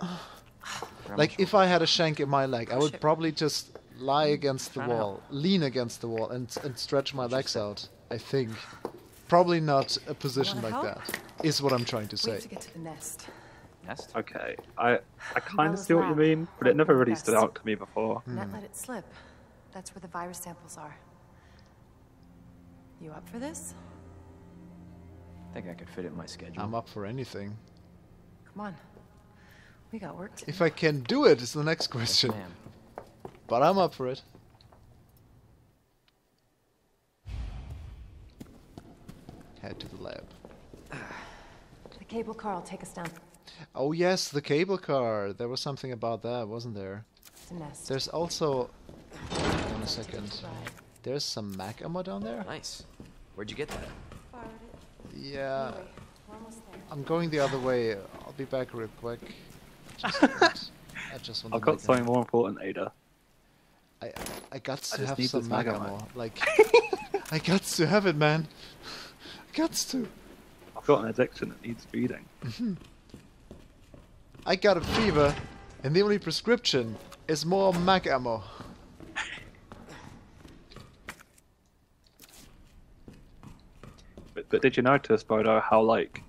Like if I had a shank in my leg, I would probably just lie mm, against the wall, lean against the wall, and and stretch my legs out. I think. Probably not a position like help? that. Is what I'm trying to We say. have to get to the nest. Nest? Okay, I I kind of Umbrella's see what you mean, but it never really Yes. stood out to me before. Hmm. Net let it slip. That's where the virus samples are. You up for this? I think I could fit it in my schedule. I'm up for anything. Come on. We got work to do. If I can do it is the next question. ma'am. But I'm up for it. Head to the lab. The cable car will take us down Oh yes, the cable car. There was something about that, wasn't there? to the nest. There's also. Hang on a second. There's some MAG ammo down there. Nice. Where'd you get that? Yeah, Anyway, we're almost there. I'm going the other way. I'll be back real quick. Just. I just want I've got something more important, Ada. I I got to just have need some this MAG MAG ammo. ammo. Like, I got to have it, man. got to. I've got an addiction that needs feeding. I got a fever, and the only prescription is more MAG ammo. But, but did you notice, Bodo, how like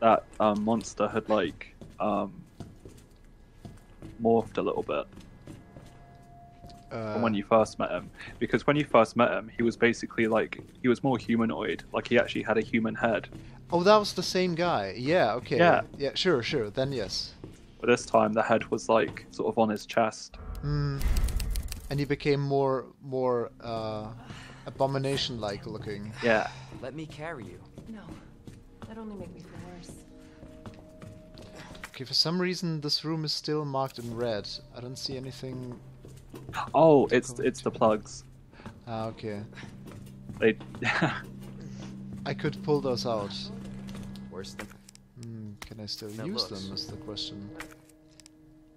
that um, monster had like um, morphed a little bit Uh, from when you first met him? Because when you first met him, he was basically like he was more humanoid. Like he actually had a human head. oh, that was the same guy. Yeah. Okay. Yeah. Yeah. Sure. Sure. Then yes. But this time, the head was like sort of on his chest. Hmm. And he became more more uh, abomination-like looking. Yeah. Let me carry you. No. That only make me feel worse. Okay. For some reason, this room is still marked in red. I don't see anything. Oh, it's it's the plugs. Ah. Okay. They. I could pull those out. Worse than. Hmm, can I still That use looks- them? Is the question.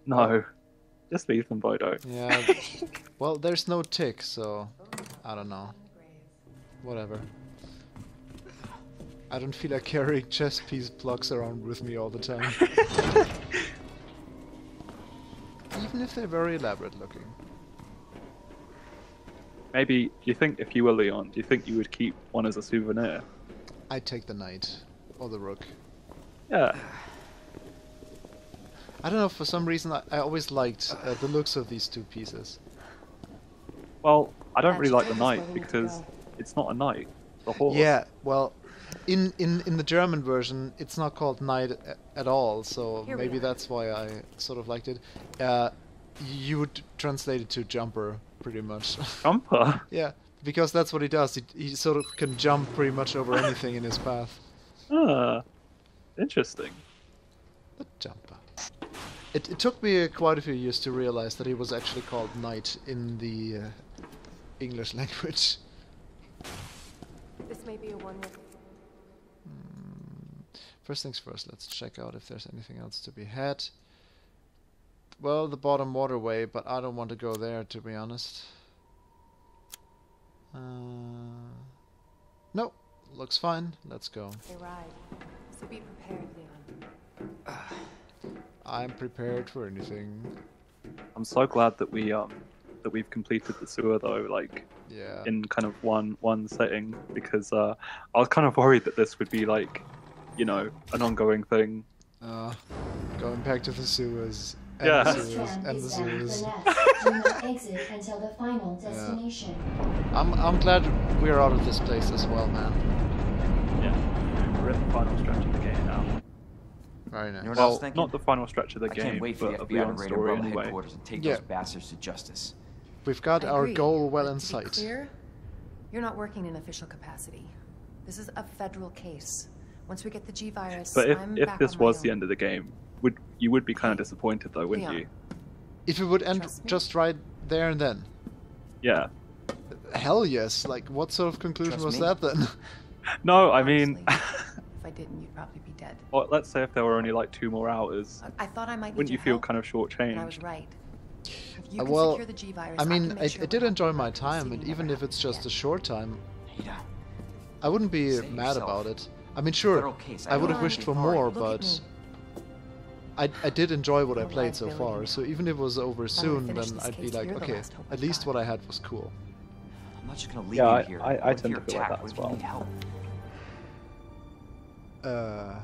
no. Just leave them, Bodo. Yeah. well, there's no tick, so I don't know. Whatever. I don't feel like carrying chess piece blocks around with me all the time. Even if they're very elaborate looking. Maybe do you think if you were Leon, do you think you would keep one as a souvenir? I'd take the knight or the rook. Yeah. I don't know, for some reason I, I always liked uh, the looks of these two pieces. Well, I don't really like the this is where knight we need to because it's not a knight. The a horse. Yeah, well, in, in, in the German version, it's not called knight a- at all, so Here maybe that's why I sort of liked it. Uh, you would translate it to jumper, pretty much. Jumper. yeah, because that's what he does. He, he sort of can jump pretty much over anything in his path. Ah, interesting. The jumper. It, it took me uh, quite a few years to realize that he was actually called knight in the uh, English language. This may be a one-way. First things first, let's check out if there's anything else to be had. Well, the bottom waterway, but I don't want to go there, to be honest. Uh, no, looks fine. Let's go. They ride. So be prepared, Leon. I'm prepared for anything. I'm so glad that we um that we've completed the sewer though, like Yeah. in kind of one one setting because uh, I was kind of worried that this would be like, you know, an ongoing thing. Uh, going back to the sewers. And Yeah. the sewers. And the is bound for sewers. Do not exit until the final Yeah. destination. I'm, I'm glad we're out of this place as well, man. Yeah, we're at the final stretch of the game now. Very nice. You know what I was Well, not the final stretch of the I game, can't wait for but the FBI to raid story anyway. headquarters and take Yeah. those bastards to justice. We've got I our agree, goal well in sight. Clear, you're not working in official capacity. This is a federal case. Once we get the G virus, But if I'm if back this on was the end of the game, would you would be kind of disappointed though, wouldn't Leon. you? If it would end just right there and then. Yeah. Hell yes. Like, what sort of conclusion Trust was me. that then? No, I mean, if I didn't, you'd probably be dead. well, let's say if there were only like two more hours, I, I thought I might need wouldn't you feel help, kind of and I was shortchanged? right. If you Uh, can well, secure the G virus, I mean, I, sure I did enjoy my time, and even if it's just again. a short time, Ada, I wouldn't be Save mad yourself. about it. I mean, sure, federal case. I would have wished for more, but. I, I did enjoy what I played so far, so even if it was over we soon, then I'd be like, okay, at least got. what I had was cool. I'm not just gonna leave Yeah, you I- here. I- I What tend to feel like that as What well. Uh.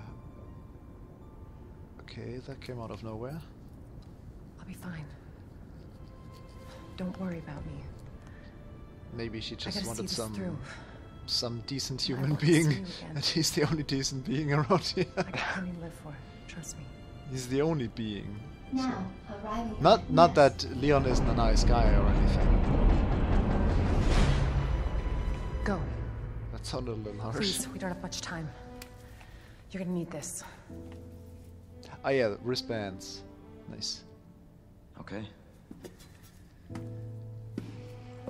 Okay, that came out of nowhere. I'll be fine. Don't worry about me. Maybe she just wanted some through. Some decent human want to see being. And he's the only decent being around here. I got plenty to live for. Trust me. he's the only being. Now, arriving Not not Nest. that Leon isn't a nice guy or anything. Go. That sounded a little harsh. Please, we don't have much time. You're gonna need this. Oh yeah, wristbands. Nice. Okay.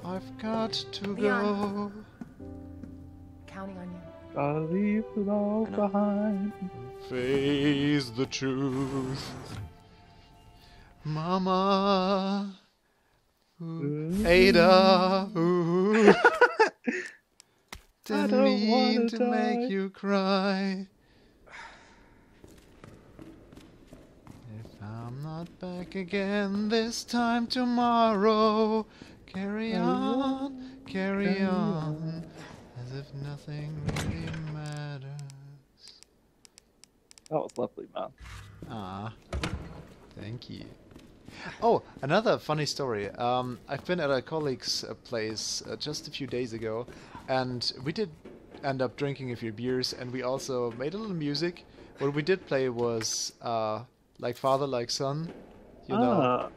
I've got to Leon. go. Counting on you. Gotta leave love I know. behind. Face the truth. Mama. Ooh, Ada. Ooh. Didn't don't mean wanna die. make you cry. If I'm not back again this time tomorrow, carry on, carry carry on, as if nothing really matters. That was lovely, man. Ah, thank you. Oh, another funny story. Um, I've been at a colleague's uh, place uh, just a few days ago, and we did end up drinking a few beers, and we also made a little music. What we did play was uh, like father, like son. You know, ah,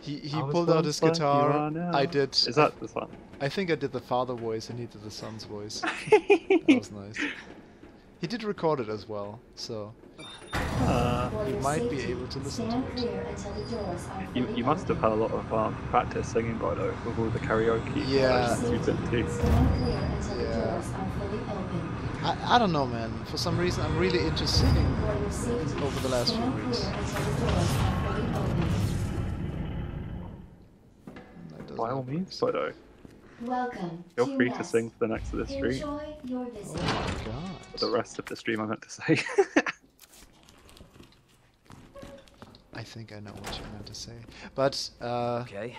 he he I pulled out his guitar. I did. Is that this one? I think I did the father voice, and he did the son's voice. that was nice. He did record it as well, so Uh, you might be able to listen to it. clear until the doors are you, you must have had a lot of um, practice singing, Bodo, with all the karaoke Yeah. versions you've been to. Stand clear until Yeah. the doors are fully open. I, I don't know, man. For some reason, I'm really into singing. For your safety, Over the last few weeks. By all means, nice. Bodo, Welcome feel to free to Nest. sing for the next of the stream. Enjoy your visit. Oh my god. For the rest of the stream, I meant to say. I think I know what you meant to say. But uh, Okay.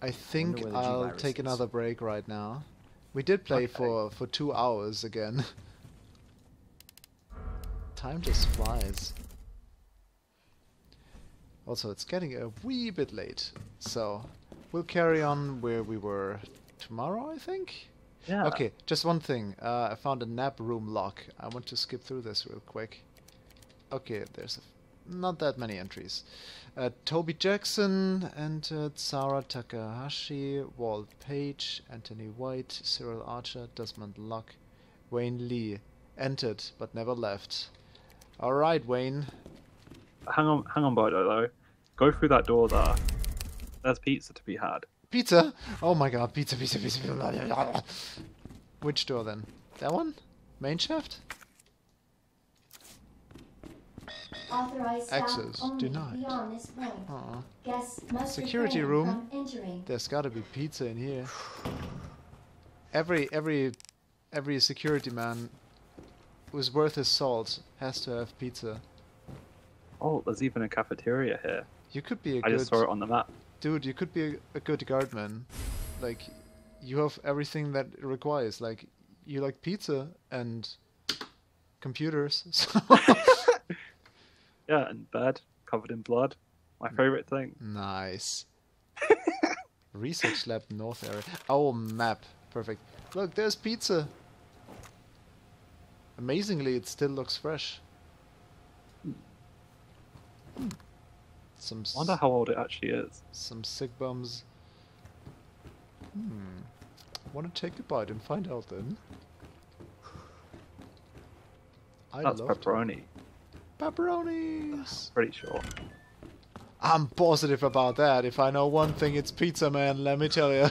I think where the I'll take is. another break right now. We did play Okay. for, for two hours again. Time just flies. Also, it's getting a wee bit late, so we'll carry on where we were tomorrow, I think? yeah. Okay, just one thing. Uh, I found a nap room lock. I want to skip through this real quick. Okay, there's a f- not that many entries. Uh, Toby Jackson entered, Sarah Takahashi, Walt Page, Anthony White, Cyril Archer, Desmond Luck, Wayne Lee entered but never left. All right, Wayne. Hang on, hang on, Bodo, though. Go through that door there. There's pizza to be had. Pizza. Oh my God, pizza, pizza, pizza. pizza. Which door then? That one? Main shaft? Authorized staff Access only denied. beyond this point. Uh-uh. Must Security room. There's gotta be pizza in here. Every every every security man who's worth his salt has to have pizza. Oh, there's even a cafeteria here. You could be a I good just saw it on the map. Dude. You could be a, a good guardman. Like you have everything that it requires. Like you like pizza and computers. So Yeah, and bed covered in blood. My favorite thing. nice. Research lab north area. Oh, map. Perfect. Look, there's pizza. Amazingly, it still looks fresh. Hmm. Some s- Wonder how old it actually is. some sick bums. Hmm. Want to take a bite and find out then? I That's love pepperoni. pepperonis. Pretty sure. I'm positive about that. If I know one thing, it's pizza, man. Let me tell you.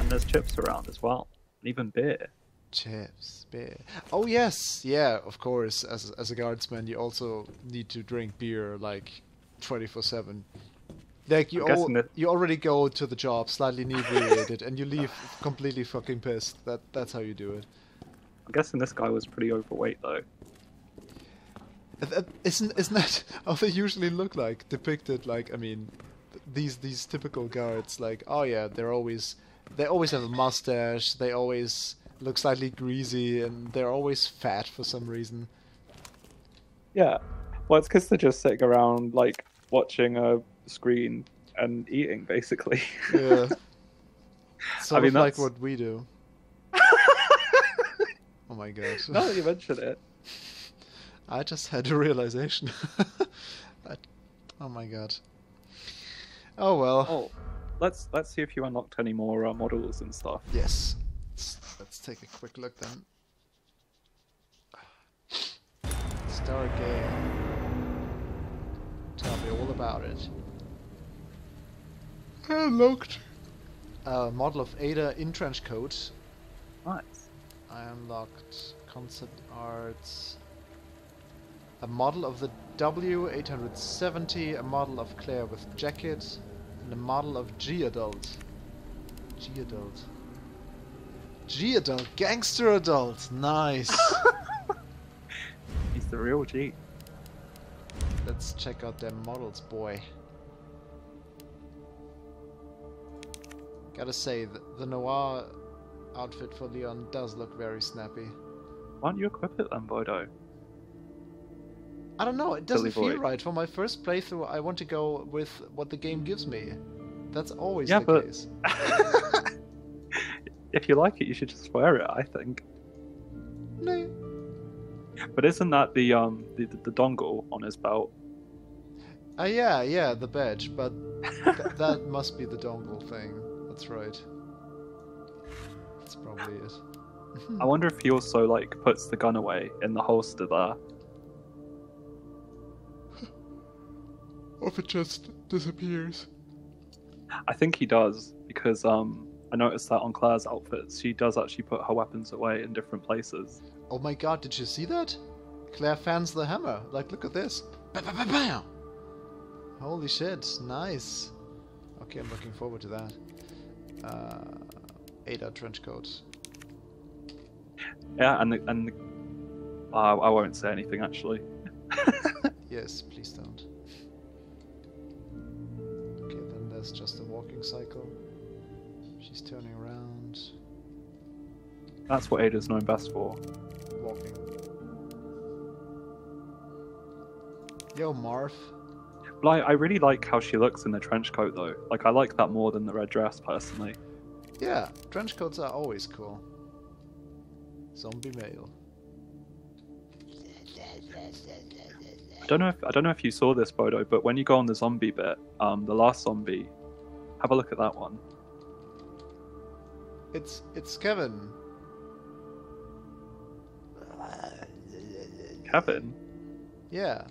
And there's chips around as well. And even beer. Chips, beer. Oh yes, yeah. Of course, as as a guardsman, you also need to drink beer like twenty four seven. Like you, al- that- you already go to the job slightly inebriated, and you leave completely fucking pissed. That that's how you do it. I'm guessing this guy was pretty overweight though. Uh, Isn't isn't that how they usually look like depicted? Like I mean, these these typical guards. Like oh yeah, they're always they always have a mustache. They always look slightly greasy, and they're always fat for some reason. Yeah. Well, it's because they're just sitting around like watching a screen and eating, basically. Yeah. sort mean, like that's- what we do. oh my god. now that you mention it, I just had a realization. That- oh my god. Oh well. oh, let's let's see if you unlocked any more uh, models and stuff. Yes. Let's, let's take a quick look then. Start game. All about it. I Unlocked. A model of Ada in trench coat. Nice. I unlocked concept arts. A model of the W870, a model of Claire with jacket, and a model of G adult. G adult. G adult, gangster adult, nice. He's the real G. Let's check out their models, boy. Gotta say, the, the noir outfit for Leon does look very snappy. Why don't you equip it then, Bodo? I don't know, it doesn't Silly feel boy. right. For my first playthrough, I want to go with what the game gives me. That's always Yeah, the but- case. if you like it, you should just wear it. I think. No. But isn't that the um the, the, the dongle on his belt? Uh, yeah, yeah, the badge, but th- that must be the dongle thing. That's right. That's probably it. I wonder if he also like puts the gun away in the holster there. Or if it just disappears. I think he does because um I noticed that on Claire's outfits, she does actually put her weapons away in different places. Oh my god, did you see that? Claire fans the hammer. Like, look at this. Ba ba ba bam! Holy shit, nice. Okay, I'm looking forward to that. Uh, Ada trench coat. Yeah, and the, and the, uh, I won't say anything actually. Yes, please don't. Okay, then there's just a walking cycle. She's turning around, That's what Ada's known best for. Walking. Yo, Marv. But I, I really like how she looks in the trench coat though. Like I like that more than the red dress personally. Yeah, trench coats are always cool. Zombie male. I don't know if I don't know if you saw this photo, but when you go on the zombie bit, um, the last zombie, have a look at that one. It's it's Kevin. Yeah.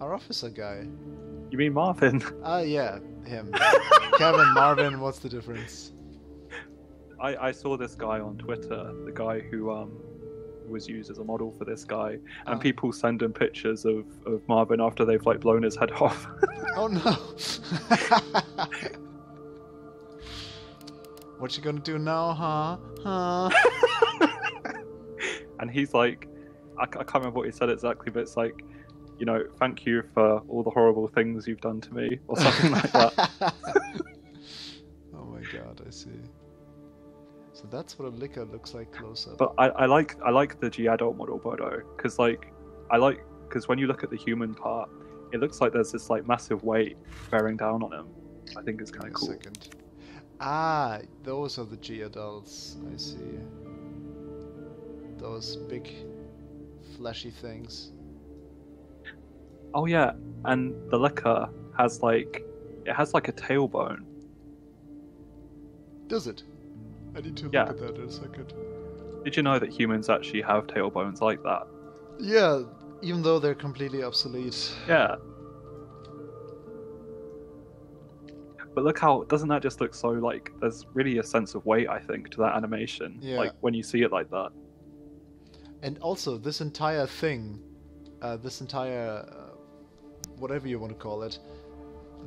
Our officer guy. you mean Marvin? Ah, yeah, him. Kevin, Marvin, what's the difference? I, I saw this guy on Twitter, the guy who um was used as a model for this guy, and Ah. people send him pictures of, of Marvin after they've like blown his head off. Oh no! what you gonna do now, huh? Huh? and he's like, I, I can't remember what he said exactly, but it's like, you know, thank you for all the horrible things you've done to me, or something like that. oh my god, I see. So that's what a Licker looks like close up. But I, I like I like the G adult model Bodo because like I like because when you look at the human part, it looks like there's this like massive weight bearing down on him. I think it's kind of cool. second. Ah, those are the G adults. I see. Those big, fleshy things. Oh yeah, and the Licker has like it has like a tailbone. Does it? I need to Yeah. look at that in a second. Did you know that humans actually have tailbones like that? Yeah, even though they're completely obsolete. Yeah. But look how doesn't that just look so like there's really a sense of weight I think to that animation. Yeah. Like when you see it like that. And also, this entire thing, uh, this entire, uh, whatever you want to call it,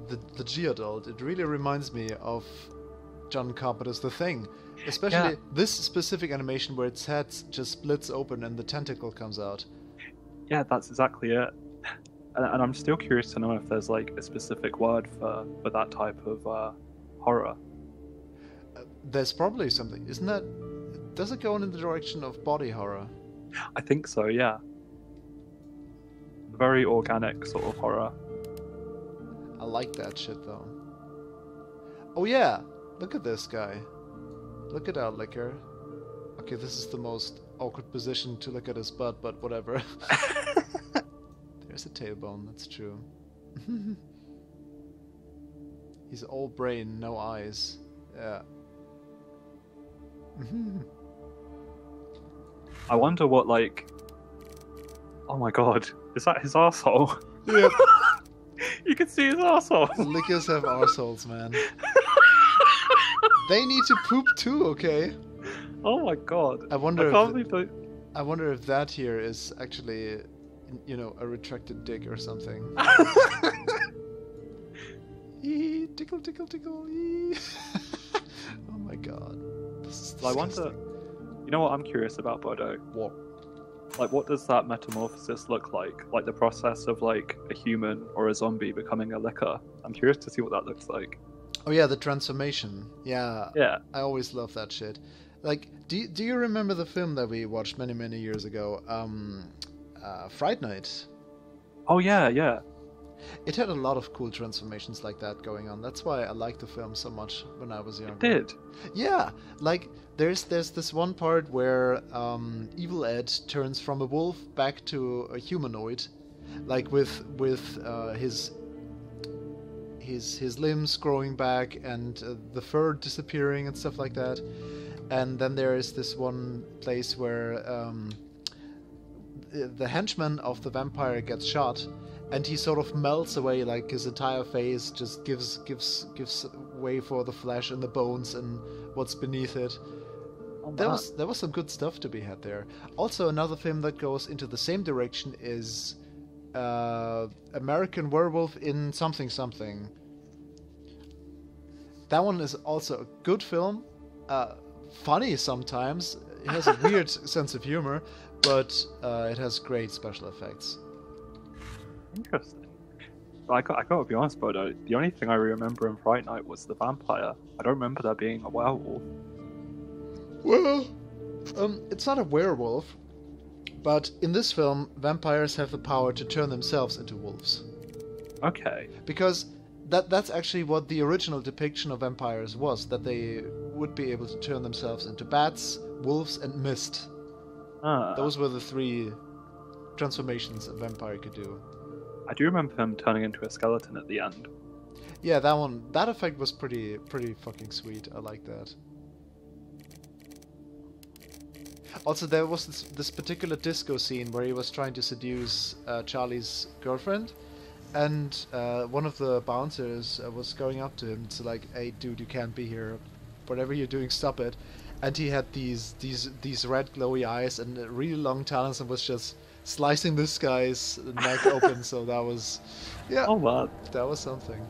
the the G it really reminds me of John Carpenter's The Thing. Especially Yeah. this specific animation where its head just splits open and the tentacle comes out. Yeah, that's exactly it. And, and I'm still curious to know if there's like a specific word for for that type of uh, horror. Uh, there's probably something, isn't that? Does it go in the direction of body horror? I think so. Yeah. Very organic sort of horror. I like that shit though. Oh yeah, look at this guy. Look at our Licker. Okay, this is the most awkward position to look at his butt, but whatever. There's a tailbone, that's true. He's all brain, no eyes. Yeah. I wonder what like. Oh my god, is that his asshole? yep. you can see his arsehole. Lickers have arseholes, man. they need to poop too, okay? Oh my god. I wonder I if can't th- believe I wonder if that here is actually, you know, a retracted dick or something. Eee, tickle, tickle, tickle. Eee. oh my god. This is I wonder. You know what I'm curious about, Bodo? What? Like, what does that metamorphosis look like? Like the process of like a human or a zombie becoming a Licker. I'm curious to see what that looks like. Oh yeah, the transformation. Yeah, Yeah. I always love that shit. Like, do you, do you remember the film that we watched many many years ago? Um, uh, Fright Night. Oh yeah, yeah. It had a lot of cool transformations like that going on. That's why I liked the film so much when I was younger. It did. Yeah, like there's there's this one part where um, Evil Ed turns from a wolf back to a humanoid, like with with uh, his his his limbs growing back and uh, the fur disappearing and stuff like that. And then there is this one place where um, the the henchman of the vampire gets shot, and he sort of melts away. Like his entire face just gives gives gives way for the flesh and the bones and what's beneath it. Oh, There was there was some good stuff to be had there. Also, another film that goes into the same direction is uh, American Werewolf in something something. That one is also a good film, uh, funny sometimes. It has a weird sense of humor, but uh, it has great special effects. Interesting. But I got, I got to be honest, Bodo. The only thing I remember in Fright Night was the vampire. I don't remember there being a werewolf. Well, um, it's not a werewolf, but in this film, vampires have the power to turn themselves into wolves. Okay. because that that's actually what the original depiction of vampires was that they would be able to turn themselves into bats wolves and mist Ah, those were the three transformations a vampire could do I do remember him turning into a skeleton at the end. yeah that one that effect was pretty pretty fucking sweet. I like that. Also there was this, this particular disco scene where he was trying to seduce uh, charlie's girlfriend and uh, one of the bouncers uh, was going up to him to like hey dude you can't be here. Whatever you're doing stop it. And he had these these these red glowy eyes and really long talons and was just slicing this guy's neck open so that was yeah Oh man, that was something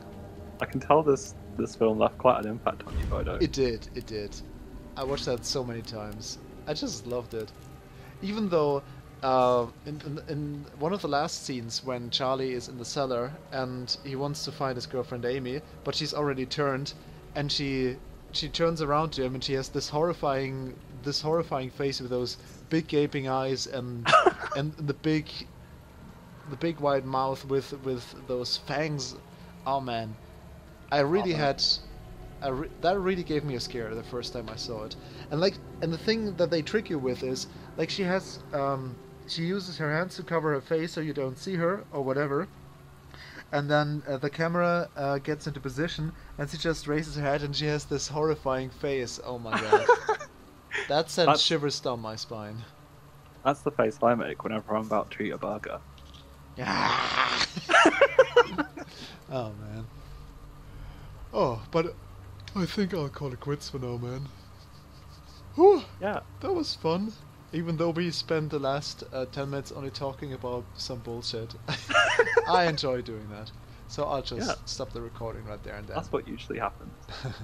I can tell this this film left quite an impact on you, Bodo. It did, it did. I watched that so many times. I just loved it. Even though, uh, in, in, in one of the last scenes when Charlie is in the cellar and he wants to find his girlfriend Amy, but she's already turned, and she she turns around to him and she has this horrifying this horrifying face with those big gaping eyes and and the big the big wide mouth with with those fangs. Oh man, I really man. had I re- that really gave me a scare the first time I saw it. And like, and the thing that they trick you with is like she has, um, she uses her hands to cover her face so you don't see her or whatever. And then uh, the camera uh, gets into position, and she just raises her head, and she has this horrifying face. Oh my god, that sent That's- shivers down my spine. That's the face I make whenever I'm about to eat a burger. oh man. Oh, but I think I'll call it quits for now, man. Whew. Yeah. That was fun. Even though we spent the last uh, 10 minutes only talking about some bullshit. I enjoy doing that. So I'll just Yeah. stop the recording right there and then. That's what usually happens.